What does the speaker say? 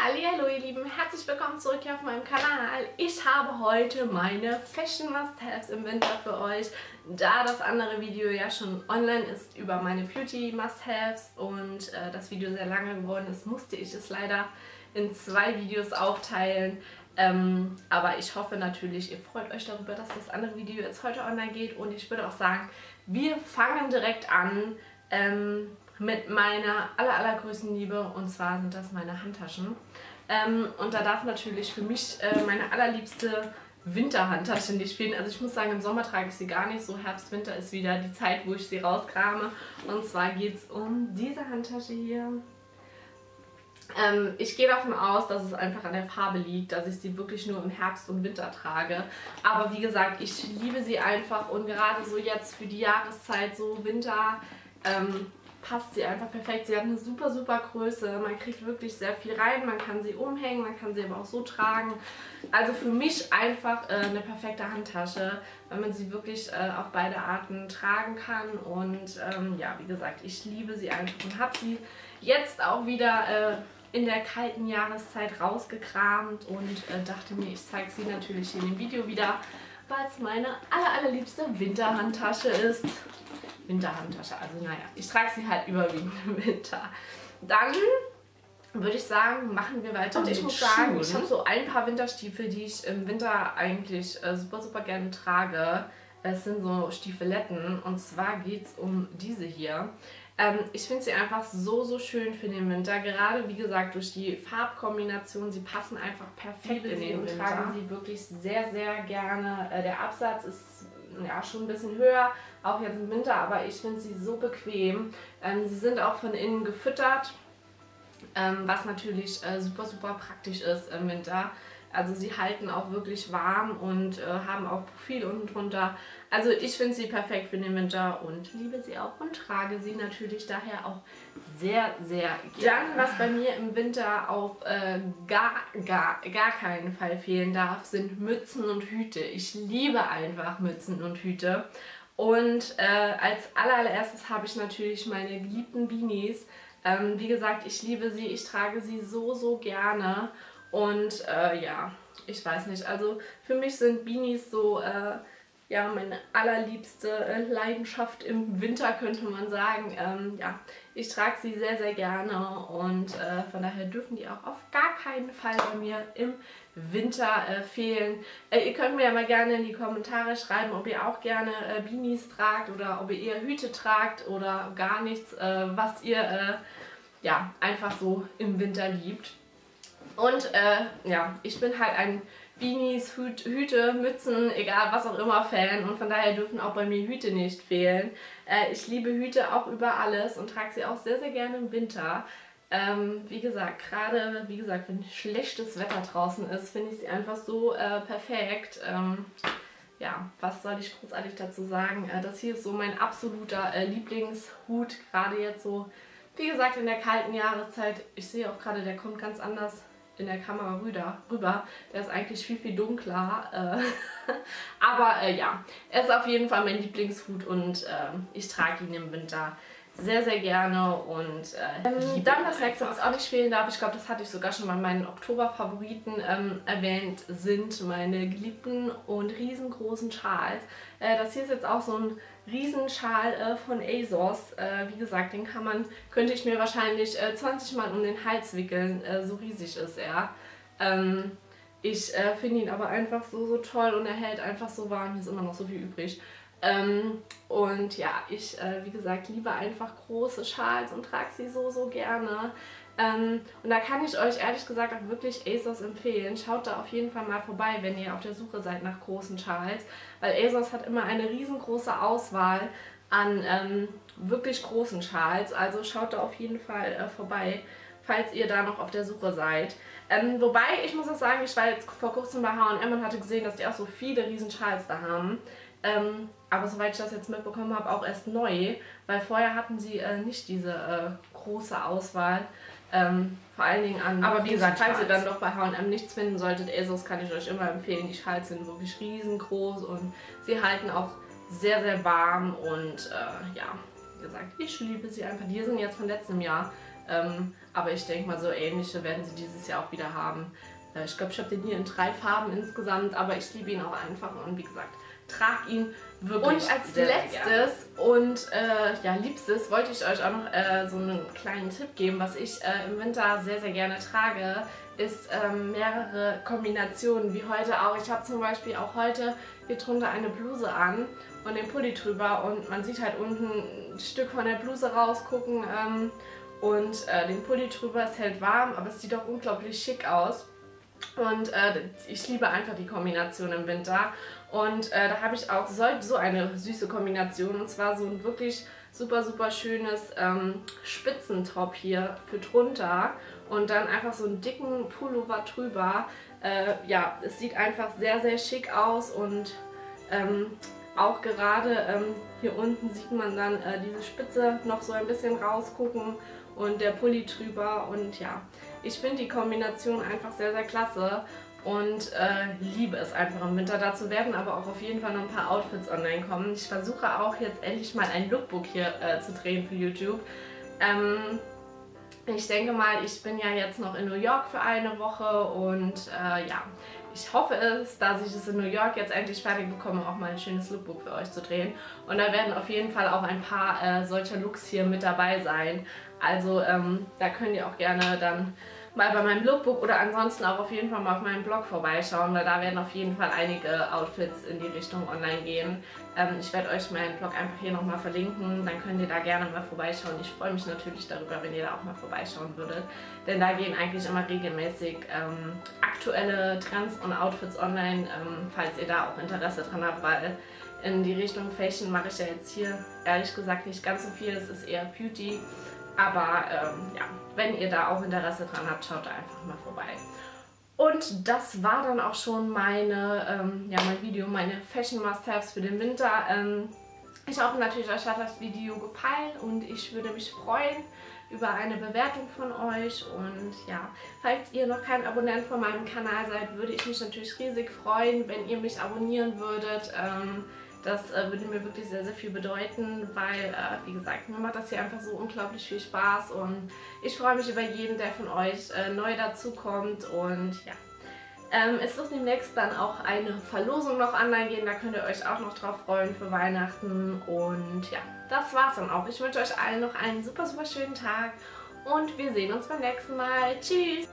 Hallo ihr Lieben, herzlich willkommen zurück hier auf meinem Kanal. Ich habe heute meine Fashion Must-Haves im Winter für euch, da das andere Video ja schon online ist über meine Beauty Must-Haves und äh, das Video sehr lange geworden ist, musste ich es leider in zwei Videos aufteilen. Ähm, aber ich hoffe natürlich, ihr freut euch darüber, dass das andere Video jetzt heute online geht und ich würde auch sagen, wir fangen direkt an. Ähm, mit meiner aller, allergrößten Liebe und zwar sind das meine Handtaschen. Ähm, und da darf natürlich für mich äh, meine allerliebste Winterhandtasche nicht fehlen. Also ich muss sagen, im Sommer trage ich sie gar nicht so. Herbst, Winter ist wieder die Zeit, wo ich sie rauskrame. Und zwar geht es um diese Handtasche hier. Ähm, ich gehe davon aus, dass es einfach an der Farbe liegt, dass ich sie wirklich nur im Herbst und Winter trage. Aber wie gesagt, ich liebe sie einfach und gerade so jetzt für die Jahreszeit, so Winter, ähm, passt sie einfach perfekt. Sie hat eine super, super Größe. Man kriegt wirklich sehr viel rein. Man kann sie umhängen, man kann sie aber auch so tragen. Also für mich einfach äh, eine perfekte Handtasche, weil man sie wirklich äh, auf beide Arten tragen kann. Und ähm, ja, wie gesagt, ich liebe sie einfach und habe sie jetzt auch wieder... Äh, in der kalten Jahreszeit rausgekramt und äh, dachte mir, ich zeige sie natürlich in dem Video wieder, weil es meine aller, allerliebste Winterhandtasche ist. Winterhandtasche. Also naja, ich trage sie halt überwiegend im Winter. Dann würde ich sagen, machen wir weiter Und ich muss Schuhen. sagen, ich habe so ein paar Winterstiefel, die ich im Winter eigentlich äh, super, super gerne trage. Es sind so Stiefeletten und zwar geht es um diese hier. Ähm, ich finde sie einfach so, so schön für den Winter. Gerade, wie gesagt, durch die Farbkombination. Sie passen einfach perfekt in den Winter. tragen sie wirklich sehr, sehr gerne. Äh, der Absatz ist ja schon ein bisschen höher, auch jetzt im Winter, aber ich finde sie so bequem. Ähm, sie sind auch von innen gefüttert, ähm, was natürlich äh, super, super praktisch ist im Winter. Also sie halten auch wirklich warm und äh, haben auch Profil unten drunter. Also ich finde sie perfekt für den Winter und liebe sie auch und trage sie natürlich daher auch sehr, sehr gerne. Dann, was bei mir im Winter auf äh, gar, gar, gar keinen Fall fehlen darf, sind Mützen und Hüte. Ich liebe einfach Mützen und Hüte. Und äh, als allererstes habe ich natürlich meine geliebten Beanies. Ähm, wie gesagt, ich liebe sie, ich trage sie so, so gerne. Und äh, ja, ich weiß nicht. Also für mich sind Beanies so äh, ja, meine allerliebste äh, Leidenschaft im Winter, könnte man sagen. Ähm, ja, ich trage sie sehr, sehr gerne und äh, von daher dürfen die auch auf gar keinen Fall bei mir im Winter äh, fehlen. Äh, ihr könnt mir ja mal gerne in die Kommentare schreiben, ob ihr auch gerne Beanies tragt oder ob ihr eher Hüte tragt oder gar nichts, was ihr ja, einfach so im Winter liebt. Und äh, ja, ich bin halt ein Beanies, Hüt, Hüte, Mützen, egal was auch immer Fan und von daher dürfen auch bei mir Hüte nicht fehlen. Äh, ich liebe Hüte auch über alles und trage sie auch sehr, sehr gerne im Winter. Ähm, wie gesagt, gerade, wie gesagt, wenn schlechtes Wetter draußen ist, finde ich sie einfach so äh, perfekt. Ähm, ja, was soll ich großartig dazu sagen? Äh, das hier ist so mein absoluter äh, Lieblingshut, gerade jetzt so, wie gesagt, in der kalten Jahreszeit. Ich sehe auch gerade, der kommt ganz anders in der Kamera rüber. rüber. Der ist eigentlich viel, viel dunkler. Äh, aber äh, ja, er ist auf jeden Fall mein Lieblingshut und äh, ich trage ihn im Winter sehr, sehr gerne und äh, ähm, dann das nächste, was auch nicht fehlen darf, ich glaube, das hatte ich sogar schon mal in meinen Oktober-Favoriten ähm, erwähnt, sind meine geliebten und riesengroßen Schals. Äh, das hier ist jetzt auch so ein Riesenschal äh, von ASOS. Äh, wie gesagt, den kann man, könnte ich mir wahrscheinlich 20 äh, Mal um den Hals wickeln, äh, so riesig ist er. Ähm, ich finde ihn aber einfach so, so toll und er hält einfach so warm. Hier ist immer noch so viel übrig. Ähm, und ja, ich, äh, wie gesagt, liebe einfach große Schals und trage sie so, so gerne. Ähm, und da kann ich euch ehrlich gesagt auch wirklich ASOS empfehlen. Schaut da auf jeden Fall mal vorbei, wenn ihr auf der Suche seid nach großen Schals. Weil ASOS hat immer eine riesengroße Auswahl an ähm, wirklich großen Schals. Also schaut da auf jeden Fall äh, vorbei, falls ihr da noch auf der Suche seid. Ähm, wobei, ich muss auch sagen, ich war jetzt vor kurzem bei H&M und hatte gesehen, dass die auch so viele riesen Schals da haben. Ähm, aber soweit ich das jetzt mitbekommen habe, auch erst neu, weil vorher hatten sie äh, nicht diese äh, große Auswahl. Ähm, vor allen Dingen an. Aber wie gesagt, falls ihr dann doch bei H&M nichts finden solltet, ASOS kann ich euch immer empfehlen. Die Schals sind wirklich riesengroß und sie halten auch sehr, sehr warm und äh, ja, wie gesagt, ich liebe sie einfach. Die sind jetzt von letztem Jahr Ähm, aber ich denke mal, so ähnliche werden sie dieses Jahr auch wieder haben. Ich glaube, ich habe den hier in drei Farben insgesamt, aber ich liebe ihn auch einfach und wie gesagt, trage ihn wirklich Und als letztes sehr und äh, ja, liebstes wollte ich euch auch noch äh, so einen kleinen Tipp geben, was ich äh, im Winter sehr, sehr gerne trage, ist ähm, mehrere Kombinationen, wie heute auch. Ich habe zum Beispiel auch heute hier drunter eine Bluse an und den Pulli drüber und man sieht halt unten ein Stück von der Bluse rausgucken ähm, und äh, den Pulli drüber. Es hält warm, aber es sieht auch unglaublich schick aus. Und äh, ich liebe einfach die Kombination im Winter. Und äh, da habe ich auch so, so, eine süße Kombination. Und zwar so ein wirklich super, super schönes ähm, Spitzentop hier für drunter. Und dann einfach so einen dicken Pullover drüber. Äh, ja, es sieht einfach sehr, sehr schick aus. Und ähm, auch gerade ähm, hier unten sieht man dann äh, diese Spitze noch so ein bisschen rausgucken und der Pulli drüber und ja, ich finde die Kombination einfach sehr, sehr klasse und äh, liebe es einfach im Winter. Dazu werden aber auch auf jeden Fall noch ein paar Outfits online kommen. Ich versuche auch jetzt endlich mal ein Lookbook hier äh, zu drehen für YouTube. Ähm, ich denke mal, ich bin ja jetzt noch in New York für eine Woche und äh, ja, ich hoffe es, dass ich es in New York jetzt endlich fertig bekomme, auch mal ein schönes Lookbook für euch zu drehen. Und da werden auf jeden Fall auch ein paar äh, solcher Looks hier mit dabei sein. Also ähm, da könnt ihr auch gerne dann mal bei meinem Lookbook oder ansonsten auch auf jeden Fall mal auf meinem Blog vorbeischauen, weil da werden auf jeden Fall einige Outfits in die Richtung online gehen. Ähm, ich werde euch meinen Blog einfach hier nochmal verlinken, dann könnt ihr da gerne mal vorbeischauen. Ich freue mich natürlich darüber, wenn ihr da auch mal vorbeischauen würdet, denn da gehen eigentlich immer regelmäßig ähm, aktuelle Trends und Outfits online, ähm, falls ihr da auch Interesse dran habt, weil in die Richtung Fashion mache ich ja jetzt hier ehrlich gesagt nicht ganz so viel, es ist eher Beauty. Aber ähm, ja, wenn ihr da auch Interesse dran habt, schaut da einfach mal vorbei. Und das war dann auch schon meine, ähm, ja, mein Video, meine Fashion Must-Haves für den Winter. Ähm, ich hoffe natürlich, euch hat das Video gefallen und ich würde mich freuen über eine Bewertung von euch. Und ja, falls ihr noch kein Abonnent von meinem Kanal seid, würde ich mich natürlich riesig freuen, wenn ihr mich abonnieren würdet. Ähm, das äh, würde mir wirklich sehr, sehr viel bedeuten, weil, äh, wie gesagt, mir macht das hier einfach so unglaublich viel Spaß und ich freue mich über jeden, der von euch äh, neu dazukommt und ja. Ähm, es wird demnächst dann auch eine Verlosung noch online gehen, da könnt ihr euch auch noch drauf freuen für Weihnachten und ja, das war's dann auch. Ich wünsche euch allen noch einen super, super schönen Tag und wir sehen uns beim nächsten Mal. Tschüss!